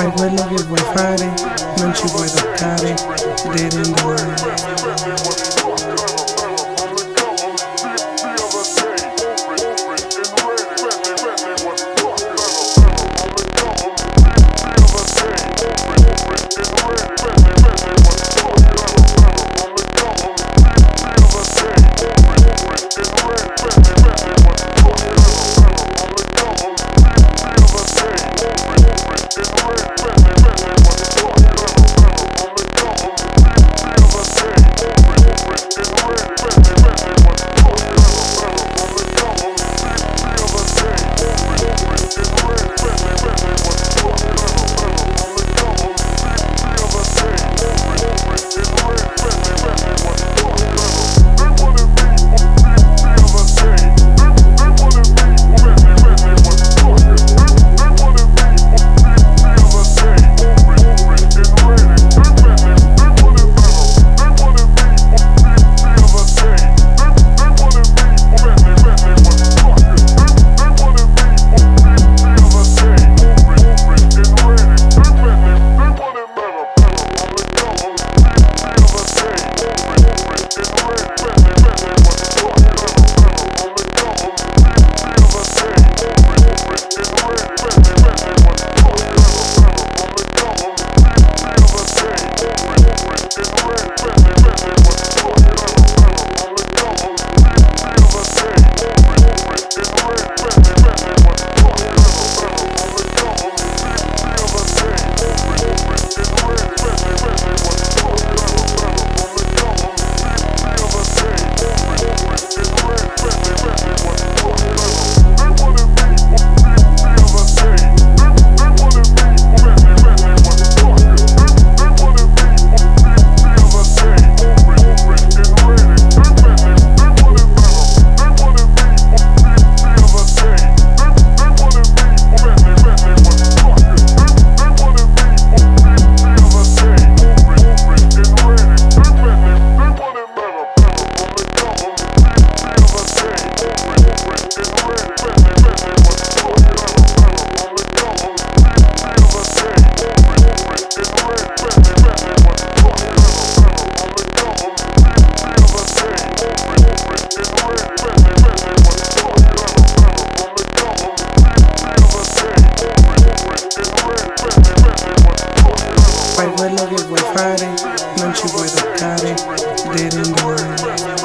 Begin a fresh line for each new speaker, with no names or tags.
Fai quello che vuoi fare, non ci puoi toccare, devi domani. Fai quello che vuoi fare, non ci puoi toccare, devi domani.